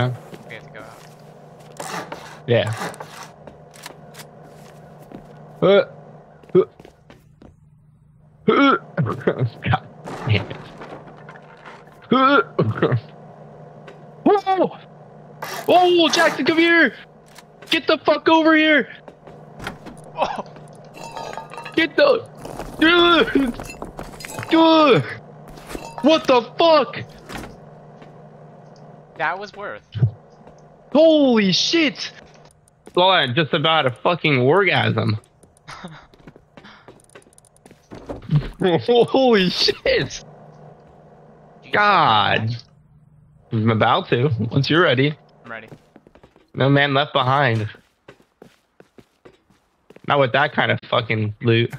Yeah. We have to go out. Yeah. Uh, uh, uh. God damn it. Whoa! Oh, Jackson, come here! Get the fuck over here! Oh, Get the. Dude! Dude! What the fuck? That was worth. Holy shit! Well, I just about a fucking orgasm. Holy shit! God. I'm about to. Once you're ready. I'm ready. No man left behind. Not with that kind of fucking loot.